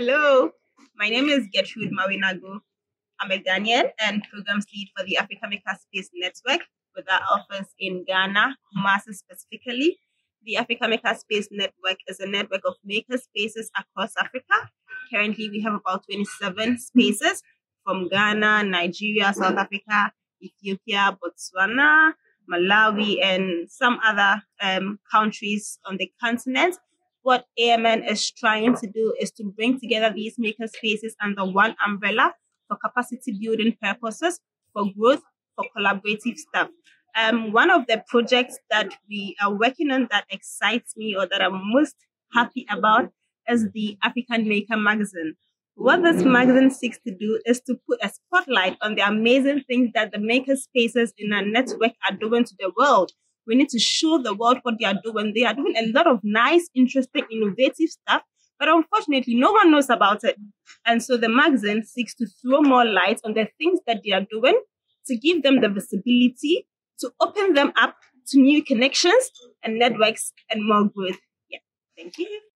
Hello, my name is Gertrude Mawinago. I'm a Ghanaian and programs lead for the Africa Maker Space Network with our office in Ghana, Kumasi specifically. The Africa Maker Space Network is a network of maker spaces across Africa. Currently, we have about 27 spaces from Ghana, Nigeria, South Africa, Ethiopia, Botswana, Malawi, and some other um, countries on the continent. What AMN is trying to do is to bring together these maker spaces under one umbrella for capacity building purposes, for growth, for collaborative stuff. Um, one of the projects that we are working on that excites me or that I'm most happy about is the African Maker magazine. What this magazine seeks to do is to put a spotlight on the amazing things that the maker spaces in our network are doing to the world. We need to show the world what they are doing. They are doing a lot of nice, interesting, innovative stuff, but unfortunately, no one knows about it. And so the magazine seeks to throw more light on the things that they are doing, to give them the visibility, to open them up to new connections and networks and more growth. Yeah, thank you.